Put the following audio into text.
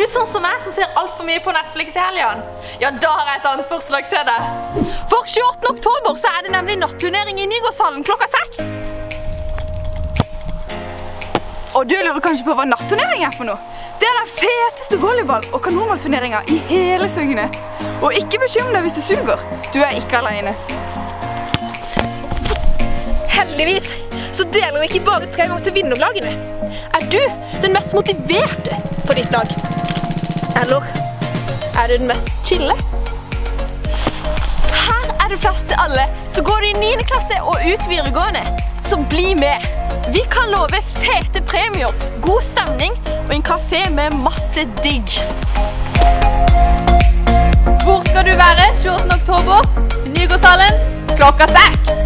du sånn som meg som ser altfor mye på Netflix i helgen? Ja, da har jeg et annet forslag til deg. For 28. oktober så er det nemlig natturnering i Nygårdshallen klokka seks. Og du lurer kanskje på hva natturnering er for noe? Det er den feteste volleyball- og kanonballturneringa i hele Søgne. Og ikke bekymre deg hvis du suger. Du er ikke aleine. Heldigvis så deler vi ikke bare ut premier til vinnerlagene. Er du den mest motiverte på ditt lag? Eller er du den mest chille? Her er det plass til alle. Så går du i 9. klasse og ut videregående, så bli med. Vi kan love fete premier, god stemning og en kafé med masse digg. Hvor skal du være 28. oktober? Nygårdshallen klokka seks.